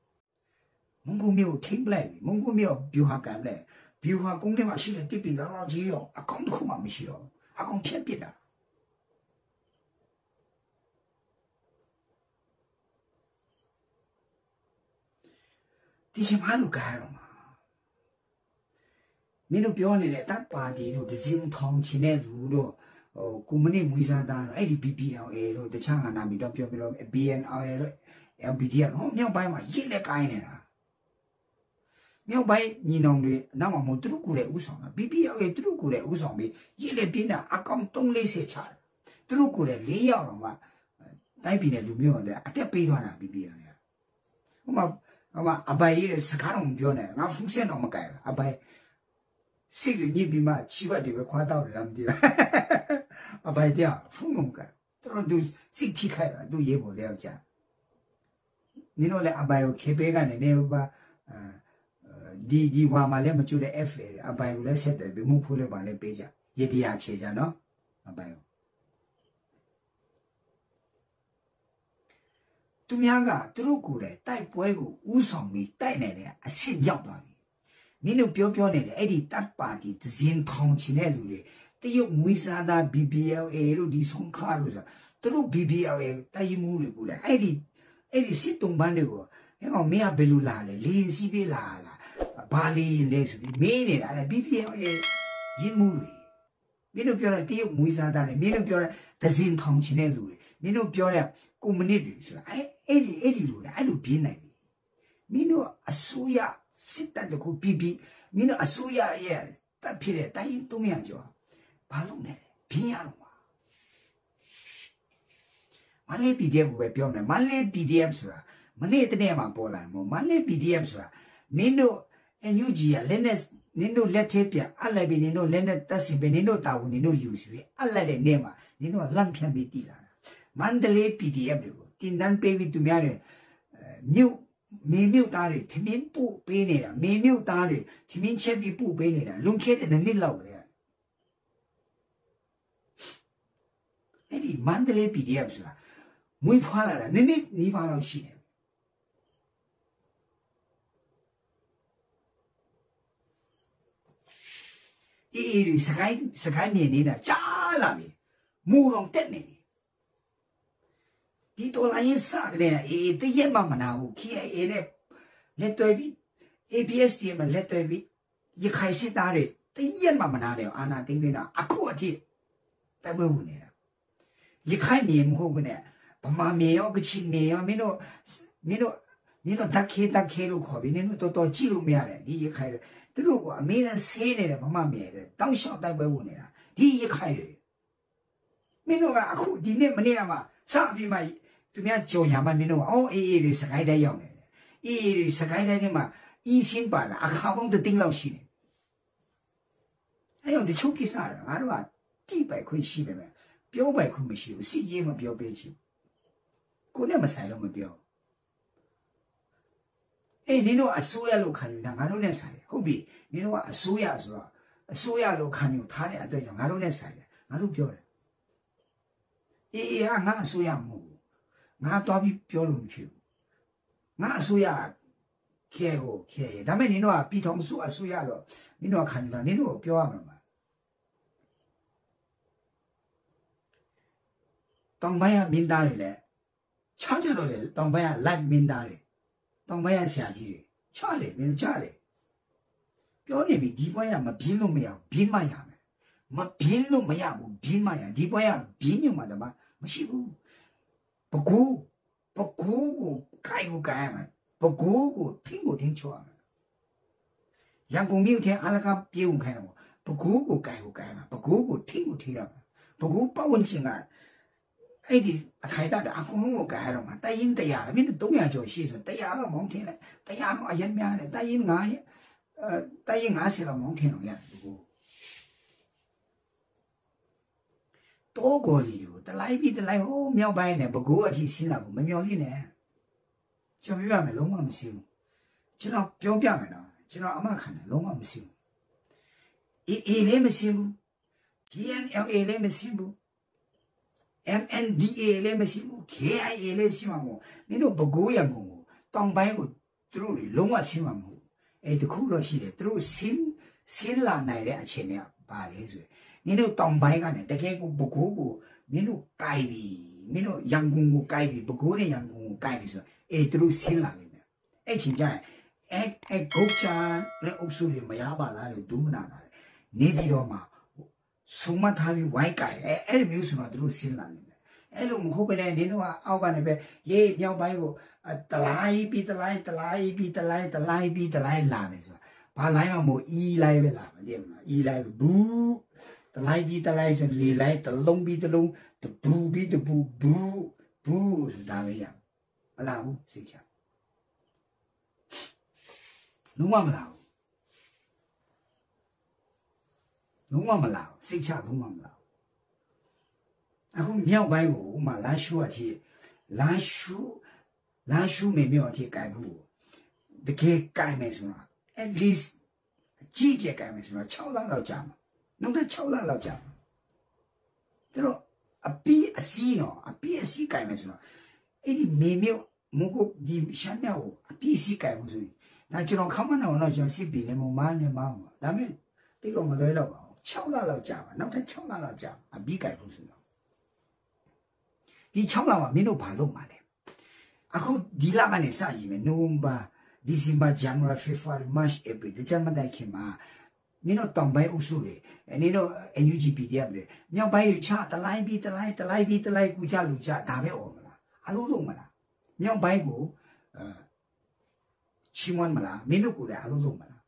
မုံကူမျိုးထိမ့်ပလိုက်ပြီမုံကူမျိုးပြူဟာကိုင်ပလိုက်ပြူဟာကုန်းထဲမှာရှိတဲ့တစ်ပင်တော့ကြီးရောအကောင်တစ်ခုမှမရှိတော့အကောင်ဖြတ်ပစ်တာ ဒီချိန်မှလူကားတော့မှာမင်းတို့ပြောနေတဲ့တပ်ပါတီတို့ဒဇင်းထောင်ချင်တဲ့လူတို့ဟိုကွန်မြူနတီမွေးစားသားတို့အဲ့ဒီ BPLA တို့တခြားဟာနာမီတော့ပြောပြလို့ BNL တို့ LPDF ဟောမြောက်ပိုင်းမှာရစ်လက်ကိုင်းနေတာမြောက်ပိုင်းညီနောင်တွေနောက်မှမဟုတ်သူတို့ကိုယ်ရဲ့ဥဆောင်တာ BPLA သူတို့ကိုယ်ရဲ့ဥဆောင်ပြီးရစ်လက်ပြင်းတာအကောင့်340ချတယ်သူတို့ကိုယ်ရဲ့၄ယောက်တော့မှတိုင်းပြည်နဲ့လူမျိုးတဲ့အတက်ပေးသွားတာ BPLA ဟိုမှာ ဟိုမှာအပိုင်ရဲ့စကားတော့မပြောနဲ့ငါဖူးဆက်တော့မကြိုက်ဘူးအပိုင်စိတ်ညစ်ပြီးမှချီဝတ်တွေပဲခွာတော့တယ်လားမသိဘူးအပိုင်တည်းဖူးမကတော်သူစိတ်ထိခိုက်တာသူရေးဖို့လည်းကြာနင်တို့လည်းအပိုင်ကိုခေပေးကနေနေပါဒီဒီဝါမှာလည်းမကျွတဲ့ F အပိုင်ကိုလည်းဆက်တယ်ဘယ်မှုဖိုးလည်းပါလည်းပေးကြရည်တရားချေကြနော်အပိုင်ကို သူများကသူတို့ကိုယ်တိုင်တိုက်ပွဲကိုဥဆောင်ပြီးတိုက်နေတယ်အဆင့်ရောက်သွားပြီမင်းတို့ပြောပြောနေတယ်အဲ့ဒီတပ်ပါတီဒဇင်ထောင်ချင်တဲ့လူတွေတရုတ်မွေးစားသား BBLA တို့ဒီဆုံးခါလို့ဆိုသူတို့ BBLA တိုက်မှုတွေကိုလည်းအဲ့ဒီအဲ့ဒီစစ်တုံးပန်းတွေကိုအဲ့ကောင်မင်းကဘယ်လိုလာလဲလင်းစီးပေးလာလားဘာလီလဲဆိုပြီးမင်းနေတာအဲ့ BBLA ရင်းမှုတွေမင်းတို့ပြောတဲ့တရုတ်မွေးစားသားတွေမင်းတို့ပြောတဲ့ဒဇင်ထောင်ချင်တဲ့လူတွေမင်းတို့ပြောတဲ့ ကွန်မြူနတီဆိုတာအဲ့အဲ့ဒီအဲ့ဒီလိုလေအဲ့လိုပြင်းနိုင်ပြီမင်းတို့အစိုးရစစ်တပ်တခုပြီးပြီးမင်းတို့အစိုးရရဲ့တပ်ဖြစ်တဲ့တိုင်း300ကျော်ဘာလုပ်နေလဲပြင်းရတော့မှာမလေး PDF ကိုပဲပြောမယ်မလေး PDF ဆိုတာမနေ့တနေ့မှပေါ်လာမို့မလေး PDF ဆိုတာမင်းတို့ NUG ကလက်နဲ့နင်တို့လက်သေးပြအပ်လိုက်ပြီနင်တို့လက်နဲ့တက်စီပြီနင်တို့တာဝန်နင်တို့ယူစီအပ်လိုက်တဲ့နေ့မှာနင်တို့ကလန့်ဖြန့်ပြီးတည်လာတာ မန္တလေး PDF တွေကိုတင်တန်းပေးပြီးသူများတွေမြုပ်မေမြုပ်သားတွေထမင်းပို့ပေးနေတာမေမြုပ်သားတွေထမင်းချက်ပြီးပို့ပေးနေတာလွန်ခဲ့တဲ့နှစ်လောက်လေအဲ့ဒီမန္တလေး PDF ဆိုတာမွေးဖွားလာတာနည်းနည်းနီးပါးလောက်ရှိတယ်အေးအေးစကိုင်းစကိုင်းနေနေတာကြားလာပြီမူတော့တက်နေပြီ ဒီတော်လိုင်းစကတဲ့အေးတရက်မှမနာဘူး KIA နဲ့လက်တွေ့ပြီး ABS ဒီမှာလက်တွေ့ပြီးရခိုင်စစ်သားတွေတရက်မှမနာတယ်အာနာသိမ့်နေတာအခုအထိတိုက်ပွဲဝင်နေတာရခိုင်မြေမဟုတ်ဘူးနဲ့ဗမာမြေရောကချင်မြေရောမင်းတို့မင်းတို့မင်းတို့တက်ခေတက်ခေလို့ခေါ်ပြီးနင်တို့တော်တော်ကြည့်လို့မရတယ်ဒီရခိုင်သူတို့ကအမေနဲ့ဆေးနေတယ်ဗမာမြေတယ်တောက်လျှောက်တိုက်ပွဲဝင်နေတာဒီရခိုင်တွေမင်းတို့ကအခုဒီနေ့မနေ့ကမှစပြီးမှ သူများကြုံရမှမင်းတို့ကအော်အေးအေးတွေစကိုင်းတိုင်းရောက်နေတယ်အေးအေးတွေစကိုင်းတိုင်းမှာအီးရှင်းပါလားအခါပေါင်းတစ်တင်းလောက်ရှိနေအဲ့တော့ဒီချုပ်ကိစ္စကငါတို့ကတိပိုက်ခွင့်ရှိပေမဲ့ပြောပိုက်ခွင့်မရှိဘူးစီရေးမပြောပေးချင်ကိုနဲ့မဆိုင်တော့မပြောအေးနင်တို့အစိုးရလို့ခံယူတာငါတို့နဲ့ဆိုင်တယ်ဟုတ်ပြီနင်တို့ကအစိုးရဆိုတော့အစိုးရလို့ခံယူထားတဲ့အတွက်ကြောင့်ငါတို့နဲ့ဆိုင်တယ်ငါတို့ပြောတယ်အေးအေးဟာငါအစိုးရမဟုတ်ဘူး ငါတော့ပြီးပြောလို့မဖြစ်ဘူးငါအစိုးရခဲကိုခဲဒါပေမဲ့နင်တို့ကပြည်ထောင်စုအစိုးရတော့နင်တို့ကခံယူတာနင်တို့ကိုပြောရမှာမတောင်ပိုင်းကမင်းသားတွေလည်းချားချတော့လေတောင်ပိုင်းက live မင်းသားတွေတောင်ပိုင်းကဆရာကြီးတွေချလေမင်းချလေပြောနေပြီဒီဘွဲကမပြင်းလို့မရဘူးပြင်းမှရမယ်မပြင်းလို့မရဘူးပြင်းမှရဒီဘွဲကပြင်းညမှာတမမရှိဘူး ပကူပကူကိုကိုင်ကိုကိုင်ရမယ်ပကူကိုထင်းကိုထင်းချောရမယ်ရန်ကုန်မြို့ထဲအလကားပြေးဝင်ခိုင်းတယ်ပကူကိုကိုင်ကိုကိုင်ရမယ်ပကူကိုထင်းကိုထင်းရမယ်ပကူပတ်ဝန်းကျင်ကအဲ့ဒီအထိုင်တာအကုန်လုံးကိုကြရတော့မှာတရင်တရားမင်း300ကျော်ရှိဆိုတရားတော့မောင်းထင်းလိုက်တရားတော့အရင်များတယ်တရင်9အဲတရင်90လောက်မောင်းထင်းတော့ရတယ်ဒီကို တော့ကိုလီကိုတလိုက်ပြီးတလိုက်ဟိုမြောက်ပိုင်းနဲ့ဘကိုးအထိဆင်းလာဘူးမမျော်လင့်နဲ့ကျွန်တော်ပြပြမယ်လုံးဝမရှိဘူးကျွန်တော်ပြောပြမယ်နော်ကျွန်တော်အမှခံတယ်လုံးဝမရှိဘူးအေးအေးလည်းမရှိဘူး GNLA လည်းမရှိဘူး MNDA လည်းမရှိဘူး KIA လည်းရှိမှာမဟုတ်မင်းတို့ဘကိုးရံကုန်ကိုတောင်ပိုင်းကိုသူတို့တွေလုံးဝရှိမှာမဟုတ်အဲ့တခုတော့ရှိတယ်သူတို့ဆင်းဆင်းလာနိုင်တဲ့အခြေအနေကဘာလဲဆိုရင် မင်းတို့တောင်ပိုင်းကနေတကယ်ကိုဘကိုးကိုမင်းတို့ကြိုက်ပြီမင်းတို့ရန်ကုန်ကိုကြိုက်ပြီဘကိုးနဲ့ရန်ကုန်ကိုကြိုက်ပြီဆိုအေးသူတို့ဆင်းလာလိမ့်မယ်အဲ့ချိန်ကျရင်အဲ့အဲ့ဂုတ်ချာနဲ့အုပ်စုတွေမရပါလားလို့ဒုမနာတာနေပြီးတော့မှဆုံးမထားပြီးဝိုင်းကြိုက်အဲ့အဲ့မျိုးဆိုတော့သူတို့ဆင်းလာလိမ့်မယ်အဲ့လိုမဟုတ်ပဲနဲ့နင်တို့ကအောက်ကနေပဲရေးမြောက်ပိုင်းကိုတလိုက်ပြီးတလိုက်တလိုက်ပြီးတလိုက်တလိုက်ပြီးတလိုက်လာမယ်ဆိုတာဘာလိုက်မှမဟုတ်အီးလိုက်ပဲလာမှာတည်မလားအီးလိုက်ဘူး တလိုက်ပြီးတလိုက်ဆိုလေလိုက်တလုံးပြီးတလုံးတပူပြီးတပူဘူးဘူးဆိုတာပဲရမလားဘူးစိတ်ချလုံးဝမလားဘူးလုံးဝမလားစိတ်ချလုံးဝမလားအခုမြောက်ပိုင်းကိုဥမာလာရှုအထိလာရှုလာရှုမေမြောက်အထိကြိုင်ဘူးတကယ်ကြိုင်မယ်ဆိုတော့ at least အကြီးကျယ်ကြိုင်မယ်ဆိုတော့6လလောက်ကြာမှာ နောက်ထပ်6လလောက်ကြာမှာသူတို့အပီးအစီးနော်အပီးအစီးကြိုင်မယ်ဆိုတော့အဲ့ဒီမေမြောက်မကိုဒီရှမ်းမြောက်ကိုအပီးအစီးကြိုင်မှုဆိုရင်ဒါကျွန်တော်ခမနာတော့ကျွန်တော်စစ်ပြီလေမမနဲ့မမှာဒါပေမဲ့တိတော့မလွဲတော့ပါဘူး6လလောက်ကြာပါနောက်ထပ်6လလောက်ကြာအပီးကြိုင်မှုဆိုတော့ဒီ6လမှာမင်းတို့ဘာလုပ်မှာလဲအခုဒီလကနေစရည်မယ်နိုဝင်ဘာဒီဇင်ဘာဇန်နဝါရီဖေဖော်ဝါရီမတ်ဧပြီဒီဇင်ဘာတိုင်ခင်မှာ မင်းတို့တောင်ပိုင်းအုပ်စုတွေနင်တို့ NUGP တရားတွေမြောက်ပိုင်းတွေချတလိုက်ပြီးတလိုက်တလိုက်ပြီးတလိုက်ကူချလူချဒါပဲဩမလားအလုံးလုံးမလားမြောက်ပိုင်းကိုအဲချီးမွမ်းမလားမင်းတို့ကိုယ်လည်းအလုံးလုံးမလား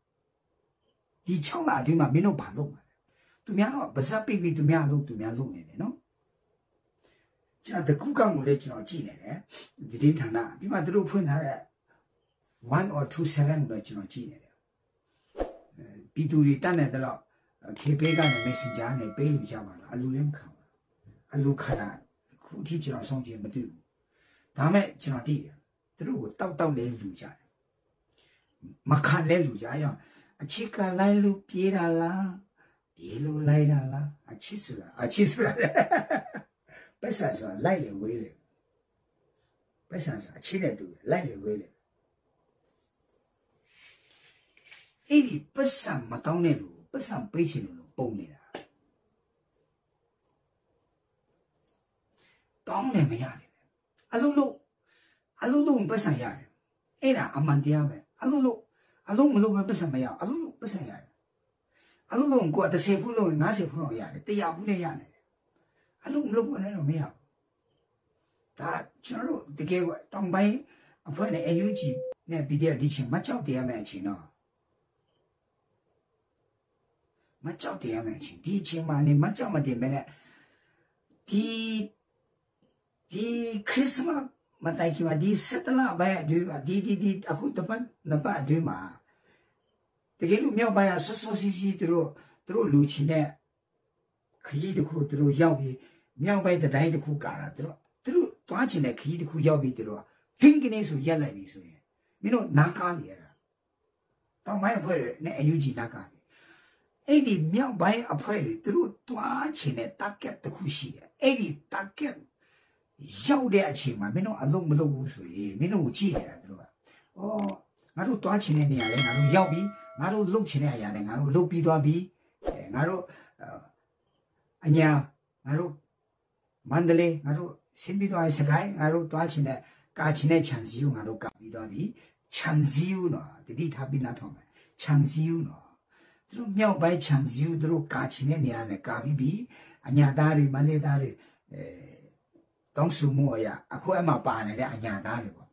ဒီ6လအတွင်းမှာမင်းတို့ဘာလုပ်မှာလဲသူများတော့ဗဇက်ပိတ်ပြီးသူများလုပ်သူများလုပ်နေတယ်နော်ကျွန်တော်တကူကောင်ကိုလည်းကျွန်တော်ကြည့်နေတယ်ဒီတင်းဌာနပြီးမှသူတို့ဖွင့်ထားတဲ့1 or 2 7လို့ကျွန်တော်ကြည့်နေတယ် ပြည်သူတွေတတ်နေတယ်တော့ခေပေးကနေ messenger နဲ့ပေးလူကြပါလားအလူလည်းမခံဘူးအလူခါတာခုထိကျွန်တော်ဆုံးချင်မတွေ့ဘူးဒါမဲ့ကျွန်တော်တည်တယ်သူတို့ကိုတောက်တောက်လဲလူကြတယ်မခံလဲလူကြရအောင်အချစ်ကလိုက်လူပြေးတာလားပြေးလို့လိုက်တာလားအချစ်ဆိုတာအချစ်ဆိုတာပတ်စံဆိုတာလိုက်လေဝေးလေပတ်စံဆိုတာအချစ်နဲ့တူတယ်လိုက်လေဝေးလေ အဲ့ဒီပတ်စံမတောင်းတဲ့လူပတ်စံပေးချင်လို့ပုံနေတာတောင်းလည်းမရတယ်အလုံးလုံးအလုံးလုံးပတ်စံရတယ်အဲ့ဒါအမှန်တရားပဲအလုံးလုံးအလုံးမလုံးပဲပတ်စံမရအလုံးလုံးပတ်စံရတယ်အလုံးလုံးကို30ဖူးလုံး90ဖူးလုံးရတယ်100ဖူးလည်းရတယ်အလုံးမလုံးလည်းတော့မရဘူးဒါကျွန်တော်တို့တကယ်ကတောင်ပိုင်းအဖွဲ့နဲ့ AUG နဲ့ PDF ဒီချင်းမကြောက်တရားမဲ့အချင်းတော့ မကြောက်တရားမဲ့အချင်းဒီအချင်းမှာနေမကြောက်မတင်မဲ့ဒီဒီခရစ်မတ်မတိုင်ခင်မှာဒီစက်တလဘဲဒီဒီဒီဒီအခုတပတ်နပတ်အတွင်းမှာတကယ်လို့မြောက်ပိုင်းကဆော့ဆော့စီစီသူတို့သူတို့လူချင်းနဲ့ခရီးတစ်ခုသူတို့ရောက်ပြီးမြောက်ပိုင်းတိုင်းတစ်ခုကာတာသူတို့သူတို့တွားချင်တဲ့ခရီးတစ်ခုရောက်ပြီးသူတို့ကဟင်းကနေဆိုရက်လိုက်ပြီဆိုရင်မင်းတို့နားကားနေရတာတောင်ပိုင်းအဖွဲ့နဲ့အယူဂျီနားကားနေ အဲ့ဒီမြောက်ပိုင်းအဖွဲ့တွေသူတို့တွားချင်တဲ့ target တစ်ခုရှိတယ်အဲ့ဒီ target ရောက်တဲ့အချိန်မှာမင်းတို့အလုံးမလုံးဘူးဆိုရင်မင်းတို့ကိုကြည့်နေတာသူတို့ကဩငါတို့တွားချင်တဲ့နေရာလဲငါတို့ရောက်ပြီငါတို့လှုပ်ချင်တဲ့အရာလဲငါတို့လှုပ်ပြီးသွားပြီအဲငါတို့အညာငါတို့မန္တလေးငါတို့ဆင်းပြီးသွားစကိုင်းငါတို့တွားချင်တဲ့ကာချင်တဲ့ခြံစည်းကိုငါတို့ကပ်ပြီးသွားပြီခြံစည်းဦးနော်တတိထားပြီးနားထောင်မယ်ခြံစည်းဦးနော် သူတို့မြောက်ပိုင်းခြံစည်းဦးသူတို့ကာချင်တဲ့နေရာနဲ့ကာပြီးပြီအညာသားတွေမလေးသားတွေအဲတောင်းစုမှုအရာအခုအမှပါနေတဲ့အညာသားတွေပေါ့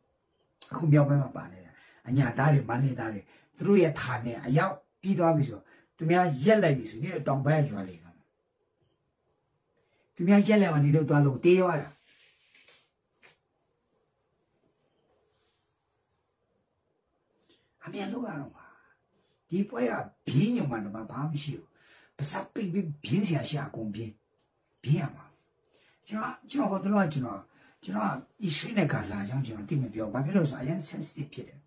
အခုမြောက်ပိုင်းမှာပါနေတဲ့အညာသားတွေမလေးသားတွေသူတို့ရဲ့ဌာနဲ့အရောက်ပြီးသွားပြီဆိုသူများရက်လိုက်ပြီဆိုရင်တောင်ပိုင်းရွာလေကသူများရက်လိုက်မှနေတော့သွားလို့တေးရောတာအမြန်လောက်ရတော့မှာ ဒီပွဲကဘင်းညုံမှတော့ဘာမှမရှိဘူးပစပ်ပိတ်ပြီးဘင်းစရာရှာကုန်ဘင်းဘင်းရမှာကျွန်တော်ကျွန်တော်ဟိုတလောကျွန်တော်ကျွန်တော်အစ္စရေးနဲ့ဂါဇာအကြောင်းကျွန်တော်သိမပြောဘာဖြစ်လို့ဆိုအရင် sensitive ဖြစ်တယ်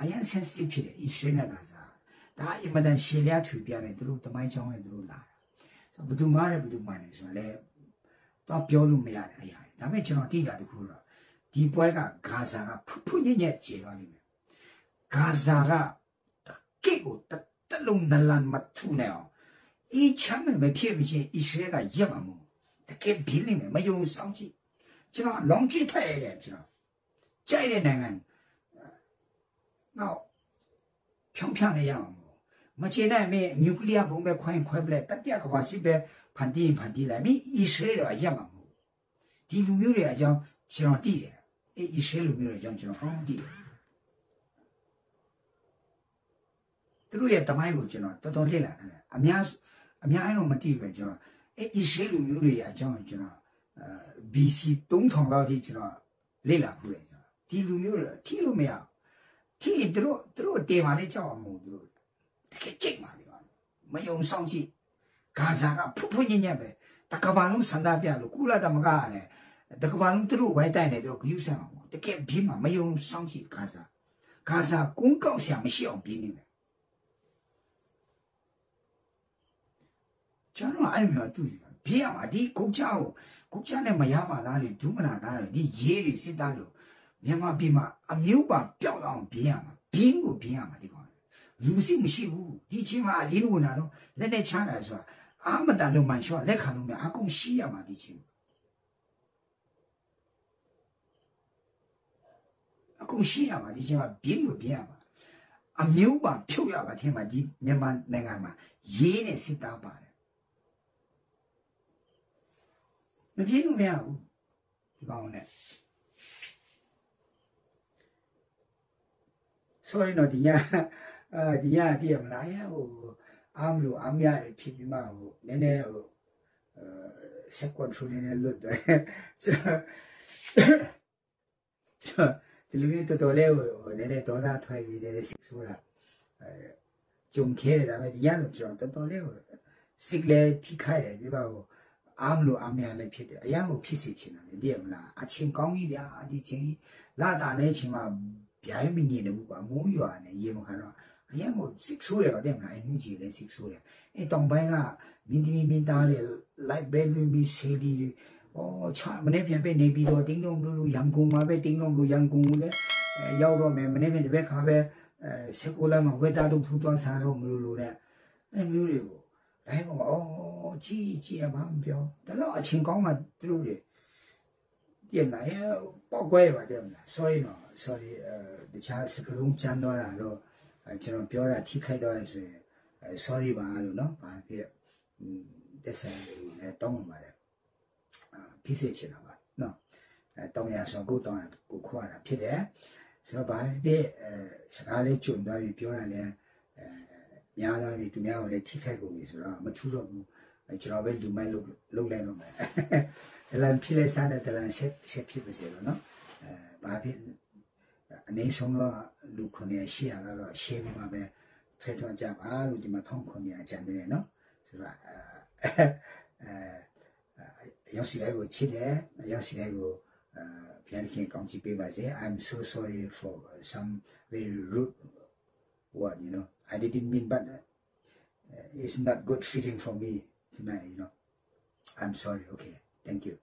အရင် sensitive ဖြစ်တယ်အစ္စရေးနဲ့ဂါဇာဒါအင်မတန်ရှည်လျားထူပြတယ်သူတို့တမိုင်းချောင်းနဲ့သူတို့လာတာဆိုဘယ်သူမှလည်းဘယ်သူမှလည်းဆိုတော့လေတော့ပြောလို့မရတဲ့အရာဒါပေမဲ့ကျွန်တော်သိတာတခုတော့ဒီပွဲကဂါဇာကဖုဖွညံ့ညက်ခြေသွားလိမ့်မယ်ဂါဇာက ကိကိုတလုံးနလန်မထူနေအောင်အီချမ်းမဖြစ်မချင်းအစ္စရေးကရက်မှာမို့တကယ်ဘီလိမ့်မယ်မယုံဆောင်ကြည့်ကျွန်တော်လောင်ကြည့်ထည့်ရတယ်ကျွန်တော်ကြိုက်တဲ့နိုင်ငံနောက်ဖြောင်းဖြန့်နေရအောင်မချေနိုင်မေနျူကလ িয়ার ဘုံပဲခွိုင်းခွဲပလက်တတိယကဘာစီပဲဖန်တီးဖန်တီးလိုက်မိအစ္စရေးတော့ရက်မှာမဟုတ်ဒီလူမျိုးတွေအကြောင်းကျွန်တော်တည်တယ်အေးအစ္စရေးလူမျိုးတွေအကြောင်းကျွန်တော်အောင်တည်တယ် သူတို့ရဲ့တမိုင်းကိုကျွန်တော်တော်တော်လေ့လာတယ်အများအများအဲ့လိုမတည်ပဲကျွန်တော်အေးအစ္စရေးလူမျိုးတွေရဲ့အကြောင်းကျွန်တော်အဲ BC 3000လောက်ထိကျွန်တော်လေ့လာဖူးတယ်ကျွန်တော်ဒီလူမျိုးတွေထိလို့မရထိသူတို့သူတို့တေပါလေးကြောက်အောင်မဟုတ်သူတို့တကယ်ကြိတ်ပါလေမယုံဆောင်ကြည့်ဂါဇာကဖုတ်ဖုတ်ညံ့ညံ့ပဲတကဘာလုံးစန္ဒပြလို့ကုလသမဂ္ဂကလည်းတကဘာလုံးသူတို့ဝိုင်းတိုက်နေတော့ဂယုဆန်အောင်တကယ်ဘီးမှာမယုံဆောင်ကြည့်ဂါဇာဂါဇာကုန်းကောက်ဆရာမရှိအောင်ပြီးနေတယ် ကျွန်တော်အဲ့မျိုးတူဘီးရမှာဒီကုတ်ချောင်းကုတ်ချနဲ့မရပါလားလေဒုမနာသားတွေဒီရေးတွေစစ်သားတွေမြန်မာပြည်မှာအမျိုးပါပျောက်အောင်ဘီးရမှာဘီးကိုဘီးရမှာဒီကောင်လူစိမရှိဘူးဒီချင်းမှာအလင်းဝင်လာတော့လက်နဲ့ချမ်းတာဆိုတာအာမတန်လုံးမှန်ရှော့လက်ခံလို့မအကုန်ရှိရမှာဒီချင်းအကုန်ရှိရမှာဒီချင်းမှာဘင်းလို့ပြရမှာအမျိုးပါဖြုတ်ရပါထင်မှာဒီမြန်မာနိုင်ငံမှာရေးနဲ့စစ်သားပါတယ် မပြင်းလို့မရဘူးဒီကောင်နဲ့ sorry တော့ဒီညအဲဒီညတည်မလားဟိုအားမလို့အားမရတယ်ဖြစ်ပြီးမှဟိုနည်းနည်းဟိုအဲဆက်ကွန်ထရိုနည်းနည်းလွတ်တယ်ကျွန်တော်ဒီလိုမျိုးတော်တော်လေးဟိုနည်းနည်းဒေါသထွက်ပြီးတယ်စစ်ဆိုတာအဲဂျုံခဲတယ်ဒါပေမဲ့ဒီညတော့ကျွန်တော်တော်တော်လေးဟိုစစ်လေထိခိုက်တယ်ပြပါဟို အားမလို့အားမရလည်းဖြစ်တယ်အရင်ကဖြစ်စီချင်တာလေတည်မလားအချင်းကောင်းကြီးဗျာဒီချင်းလာတာနဲ့ချင်းမှာဗျိုင်းမင်းနေတယ်ဘူးကွာမိုးရွာနေရေမခါတော့အရင်ကစစ်ဆိုးတယ်တဲ့မလားအင်းကြီးလည်းစစ်ဆိုးတယ်အဲတောင်ပိုင်းကမင်းသမီးမင်းသားတွေ light bell လွင်ပြီးဆေးဒီအော်ချမနေ့ပြန်ပဲနေပြီးတော့တင်းလုံးလို့ရန်ကုန်မှာပဲတင်းလုံးလို့ရန်ကုန်ကိုလည်းရောက်တော့မယ်မနေ့ပြန်တပည့်ခါပဲအဲစကူလာမှာဝေတာတို့ထူသွားစားတော့မလို့လို့တဲ့အဲမျိုးတွေကို တိုင်းပေါ်အော်ကြီးကြီးရမှာမပြောဒါတော့အချင်းကောင်းမှသူတို့တွေတည်မလားပေါက်ကွဲပါတယ်မလား sorry နော် sorry အဲတခြားစကလုံးချမ်းတော့တာတော့ကျွန်တော်ပြောတာထိခိုက်တော့တယ်ဆိုရင် sorry ပါလို့နော်ဘာဖြစ်တက်ဆိုင်လည်းတောင်းပါပါတယ်ဖြစ်စေချင်တာပါနော်အဲတောင်းရဆိုကိုတောင်းရကိုခွာတာဖြစ်တယ်ဆိုတော့ဘာဖြစ်အဲစကားလေးကြုံသွားပြီးပြောတာလည်းအဲ များလာပြီသူများကိုလည်းထိခိုက်ကုန်ပြီဆိုတော့မထူးတော့ဘူးကျွန်တော်ပဲလူမိုက်လုပ်လုပ်လိုက်တော့မယ်ဒလန်ဖြစ်လဲစားတဲ့ဒလန်ဆက်ဆက်ဖြစ်ပါစေလို့နော်အဲဘာဖြစ်အနေဆုံးတော့လူခုနှစ်ရှိရတော့ရှေးပြီးမှပဲထွေးထွန်းကြပါလို့ဒီမှာထောင်းခုနှစ်အကြံတယ်နော်ဆိုတော့အဲရောက်စီလိုက်ကိုချစ်တယ်ရောက်စီလိုက်ကိုပြန်ခင်ကောင်းချီပေးပါစေ I'm so sorry for some very rude word you know I didn't mean but uh, it's not good feeling for me tonight you know. I'm sorry okay. Thank you